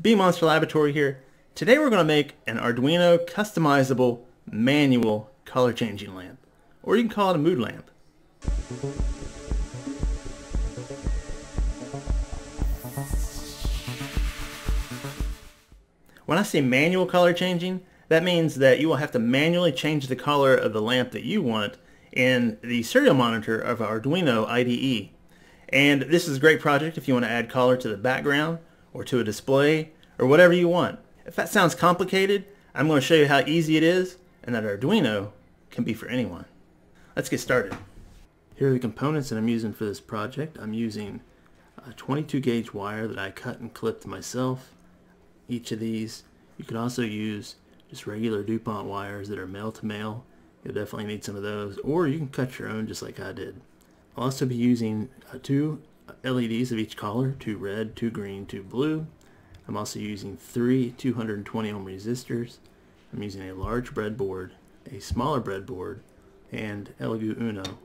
B Monster Laboratory here. Today we're going to make an Arduino customizable manual color changing lamp. Or you can call it a mood lamp. When I say manual color changing, that means that you will have to manually change the color of the lamp that you want in the serial monitor of Arduino IDE. And this is a great project if you want to add color to the background or to a display or whatever you want. If that sounds complicated, I'm going to show you how easy it is and that Arduino can be for anyone. Let's get started. Here are the components that I'm using for this project. I'm using a 22 gauge wire that I cut and clipped myself each of these. You could also use just regular DuPont wires that are male to male. You'll definitely need some of those. Or you can cut your own just like I did. I'll also be using two LEDs of each color, two red, two green, two blue. I'm also using three 220 ohm resistors. I'm using a large breadboard, a smaller breadboard, and Elegoo Uno.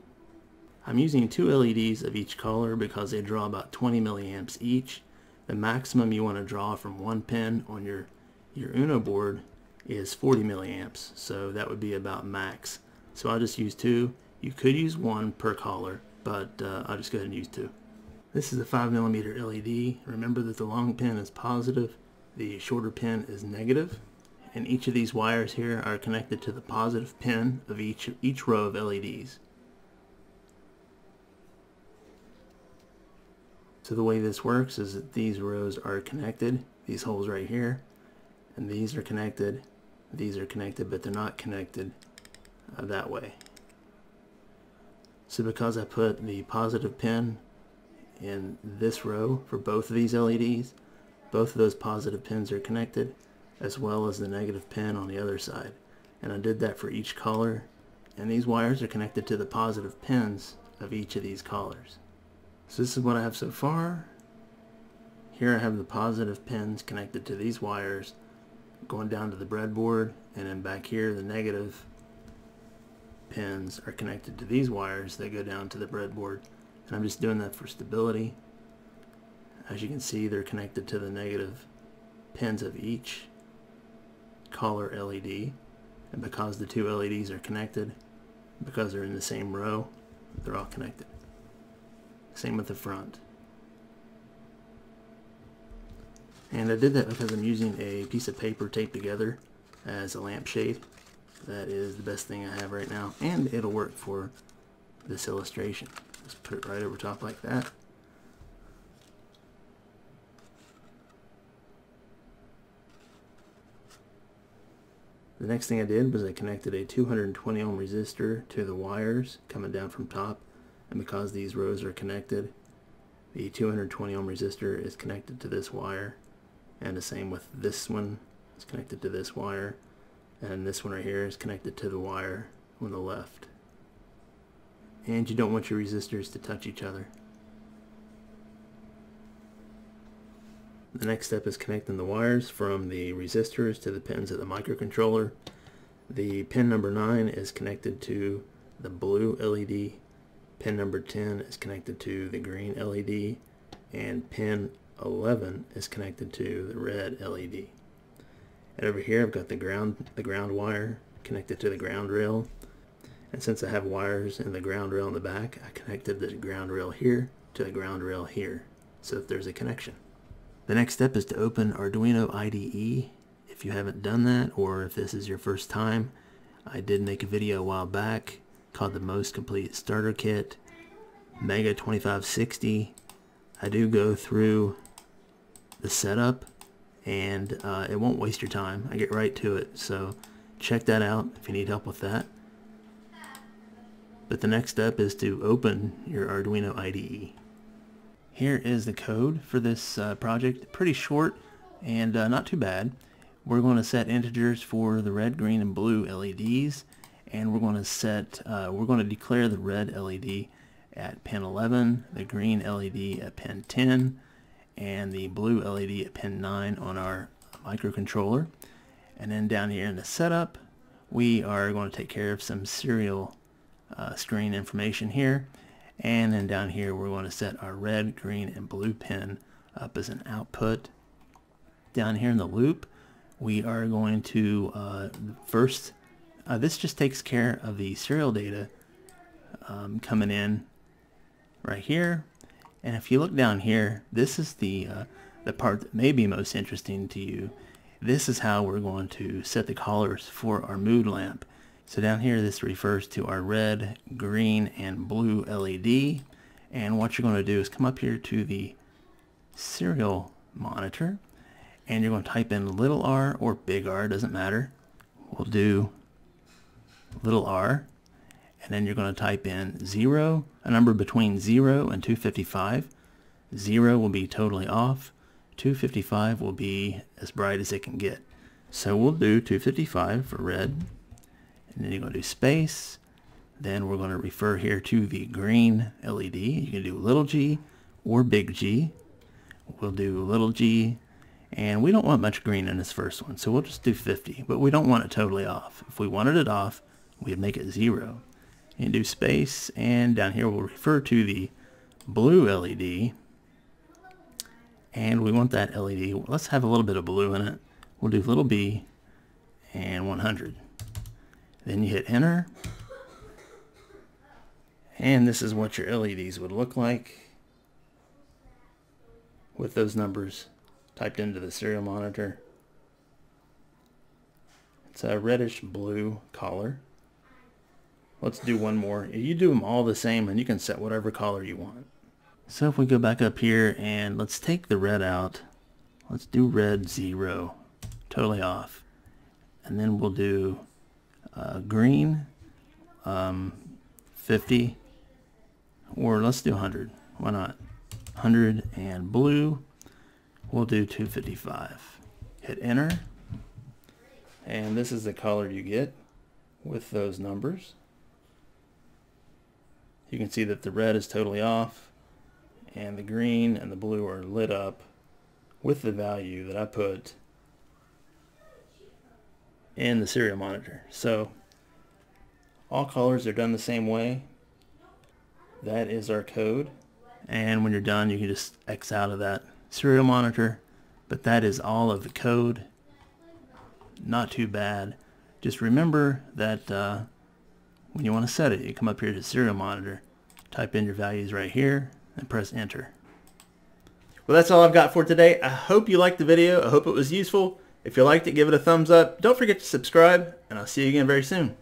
I'm using two LEDs of each color because they draw about 20 milliamps each the maximum you want to draw from one pin on your, your Uno board is 40 milliamps. So that would be about max. So I'll just use two. You could use one per collar, but uh, I'll just go ahead and use two. This is a 5 millimeter LED. Remember that the long pin is positive, the shorter pin is negative, and each of these wires here are connected to the positive pin of each, each row of LEDs. So the way this works is that these rows are connected, these holes right here, and these are connected, these are connected, but they're not connected uh, that way. So because I put the positive pin in this row for both of these LEDs, both of those positive pins are connected, as well as the negative pin on the other side. And I did that for each color, and these wires are connected to the positive pins of each of these collars. So this is what I have so far. Here I have the positive pins connected to these wires going down to the breadboard and then back here the negative pins are connected to these wires that go down to the breadboard and I'm just doing that for stability. As you can see they're connected to the negative pins of each color LED and because the two LEDs are connected because they're in the same row they're all connected. Same with the front. And I did that because I'm using a piece of paper taped together as a lampshade. That is the best thing I have right now. And it'll work for this illustration. Just put it right over top like that. The next thing I did was I connected a 220 ohm resistor to the wires coming down from top and because these rows are connected the 220 ohm resistor is connected to this wire and the same with this one it's connected to this wire and this one right here is connected to the wire on the left and you don't want your resistors to touch each other the next step is connecting the wires from the resistors to the pins of the microcontroller the pin number 9 is connected to the blue LED Pin number 10 is connected to the green LED and pin 11 is connected to the red LED. And over here I've got the ground, the ground wire connected to the ground rail. And since I have wires in the ground rail in the back, I connected the ground rail here to the ground rail here so that there's a connection. The next step is to open Arduino IDE. If you haven't done that or if this is your first time, I did make a video a while back called the Most Complete Starter Kit, Mega 2560. I do go through the setup and uh, it won't waste your time. I get right to it. So check that out if you need help with that. But the next step is to open your Arduino IDE. Here is the code for this uh, project. Pretty short and uh, not too bad. We're going to set integers for the red, green, and blue LEDs and we're going to set, uh, we're going to declare the red LED at pin 11, the green LED at pin 10, and the blue LED at pin 9 on our microcontroller. And then down here in the setup, we are going to take care of some serial uh, screen information here. And then down here, we're going to set our red, green, and blue pin up as an output. down here in the loop, we are going to uh, first, uh, this just takes care of the serial data um, coming in right here. And if you look down here, this is the, uh, the part that may be most interesting to you. This is how we're going to set the colors for our mood lamp. So down here, this refers to our red, green, and blue LED. And what you're going to do is come up here to the serial monitor and you're going to type in little r or big R, doesn't matter. We'll do little r and then you're going to type in 0, a number between 0 and 255. 0 will be totally off. 255 will be as bright as it can get. So we'll do 255 for red. And then you're going to do space. Then we're going to refer here to the green LED. You can do little g or big G. We'll do little g. And we don't want much green in this first one, so we'll just do 50. But we don't want it totally off. If we wanted it off, we'd make it 0 and do space and down here we'll refer to the blue LED and we want that LED let's have a little bit of blue in it we'll do little b and 100 then you hit enter and this is what your LEDs would look like with those numbers typed into the serial monitor it's a reddish blue color Let's do one more. You do them all the same and you can set whatever color you want. So if we go back up here and let's take the red out. Let's do red 0. Totally off. And then we'll do uh, green um, 50 or let's do 100. Why not? 100 and blue we'll do 255. Hit enter and this is the color you get with those numbers you can see that the red is totally off and the green and the blue are lit up with the value that I put in the serial monitor. So all colors are done the same way. That is our code. And when you're done, you can just X out of that serial monitor. But that is all of the code. Not too bad. Just remember that uh, when you want to set it, you come up here to serial monitor, type in your values right here, and press enter. Well, that's all I've got for today. I hope you liked the video. I hope it was useful. If you liked it, give it a thumbs up. Don't forget to subscribe, and I'll see you again very soon.